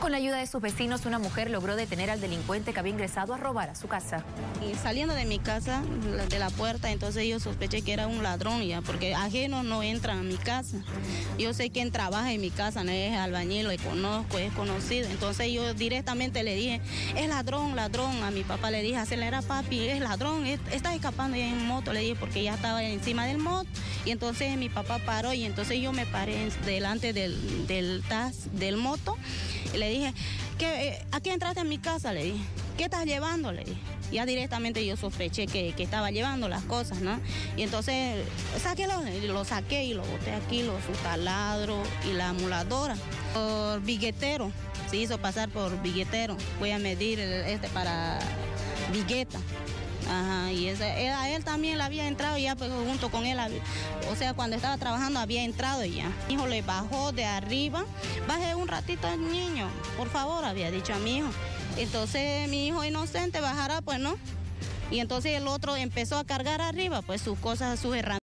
Con la ayuda de sus vecinos, una mujer logró detener al delincuente que había ingresado a robar a su casa. Y saliendo de mi casa, de la puerta, entonces yo sospeché que era un ladrón ya, porque ajenos no entran a mi casa. Yo sé quién trabaja en mi casa, no es albañil, lo conozco, es conocido. Entonces yo directamente le dije, es ladrón, ladrón. A mi papá le dije, acelera papi, es ladrón, está escapando ya en moto, le dije, porque ya estaba encima del moto. Y entonces mi papá paró y entonces yo me paré delante del, del, del moto y le dije, ¿qué, eh, ¿a qué entraste en mi casa? Le dije, ¿qué estás llevando? Le dije. Ya directamente yo sospeché que, estaba llevando las cosas, ¿no? Y entonces, sáquelo, y lo saqué y lo boté aquí, lo, su taladro y la amuladora. Por biguetero, se hizo pasar por biguetero. Voy a medir este para bigueta. Ajá, y ese, a él también le había entrado ya pues, junto con él, o sea, cuando estaba trabajando había entrado ya. Mi hijo le bajó de arriba, baje un ratito al niño, por favor, había dicho a mi hijo. Entonces mi hijo inocente bajará, pues no. Y entonces el otro empezó a cargar arriba, pues sus cosas, sus herramientas.